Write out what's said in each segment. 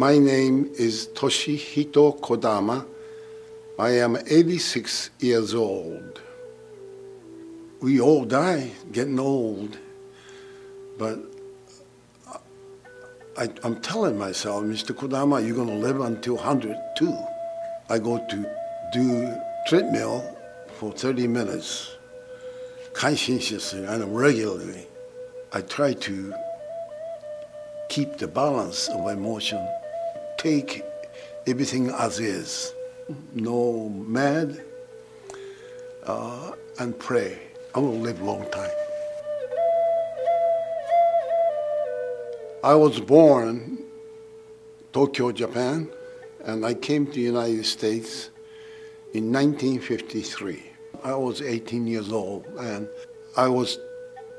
My name is Toshihito Kodama. I am 86 years old. We all die, getting old. But I, am telling myself, Mr. Kodama, you're going to live until 102. I go to do treadmill for 30 minutes, conscientiously and regularly. I try to keep the balance of emotion, take everything as is, no mad, uh, and pray. I will live a long time. I was born Tokyo, Japan, and I came to the United States in 1953. I was 18 years old, and I was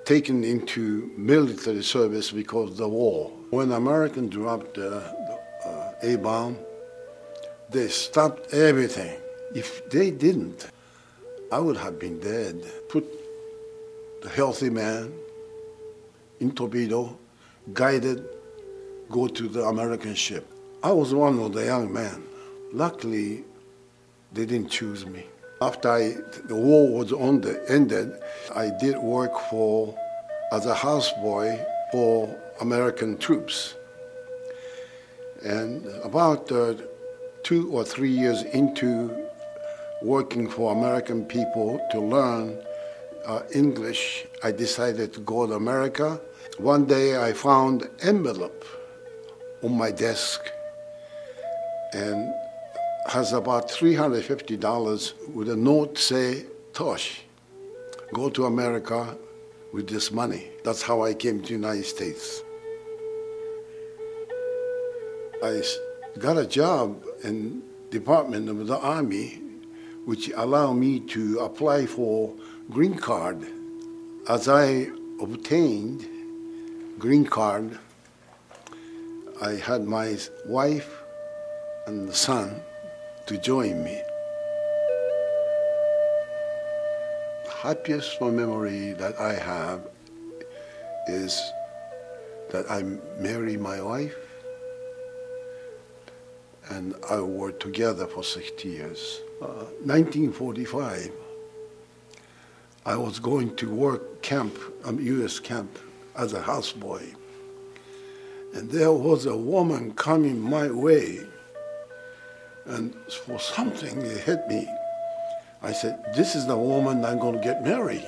taken into military service because of the war. When Americans dropped the uh, A-bomb, they stopped everything. If they didn't, I would have been dead. Put the healthy man in torpedo, guided, go to the American ship. I was one of the young men. Luckily, they didn't choose me. After I, the war was on the, ended, I did work for as a houseboy for American troops. And about uh, two or three years into working for American people to learn uh, English, I decided to go to America. One day I found envelope on my desk and has about $350 with a note say, Tosh, go to America with this money. That's how I came to the United States. I got a job in Department of the Army, which allowed me to apply for green card. As I obtained green card, I had my wife and son to join me. Happiest memory that I have is that I married my wife and I worked together for 60 years. Uh, 1945, I was going to work camp, um, U.S. camp, as a houseboy. And there was a woman coming my way and for something, it hit me. I said, this is the woman I'm going to get married.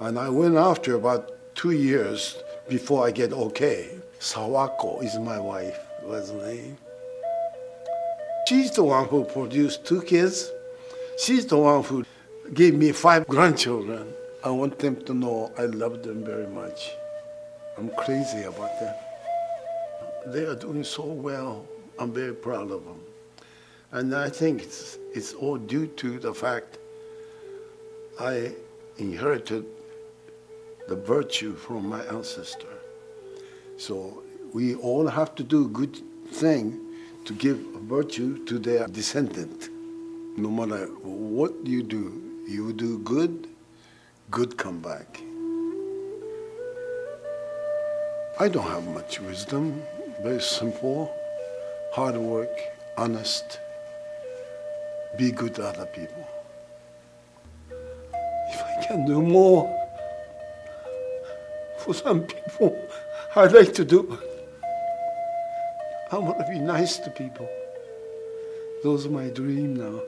And I went after about two years before I get okay. Sawako is my wife, was the name. She's the one who produced two kids. She's the one who gave me five grandchildren. I want them to know I love them very much. I'm crazy about them. They are doing so well. I'm very proud of them. And I think it's, it's all due to the fact I inherited the virtue from my ancestor. So we all have to do good thing to give virtue to their descendant. No matter what you do, you do good, good come back. I don't have much wisdom, very simple, hard work, honest, be good to other people. If I can do more for some people, I'd like to do. I want to be nice to people. Those are my dream now.